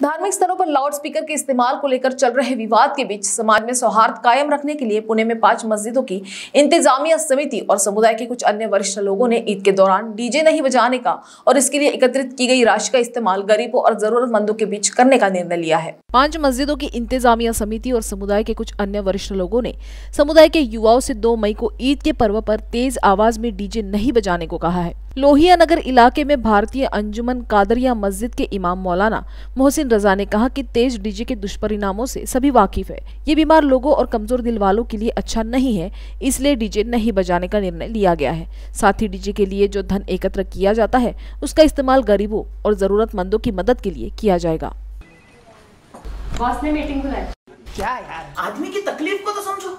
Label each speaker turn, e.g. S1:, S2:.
S1: धार्मिक स्थलों पर लाउड स्पीकर के इस्तेमाल को लेकर चल रहे विवाद के बीच समाज में सौहार्द कायम रखने के लिए पुणे में पाँच मस्जिदों की इंतजामिया समिति और समुदाय के कुछ अन्य वरिष्ठ लोगों ने ईद के दौरान डीजे नहीं बजाने का और इसके लिए एकत्रित की गई राशि का इस्तेमाल गरीबों और जरूरतमंदों के बीच करने का निर्णय लिया है। पाँच मस्जिदों की इंतजामिया समिति और समुदाय के कुछ अन्य वरिष्ठ लोगों ने समुदाय के युवाओं से दो मई को ईद के पर्व पर तेज आवाज़ में डीजे नहीं बजाने को कहा है। लोहिया नगर इलाके में भारतीय अंजुमन कादरिया मस्जिद के इमाम मौलाना मोहसिन रजा ने कहा कि तेज डीजे के दुष्परिणामों से सभी वाकिफ है। ये बीमार लोगों और कमज़ोर दिल वालों के लिए अच्छा नहीं है इसलिए डीजे नहीं बजाने का निर्णय लिया गया है। साथ ही डीजे के लिए जो धन एकत्र किया जाता है उसका इस्तेमाल गरीबों और जरूरतमंदों की मदद के लिए किया जाएगा।
S2: बॉस ने मीटिंग बुलाई।
S3: क्या यार? आदमी की तकलीफ़ को तो समझो।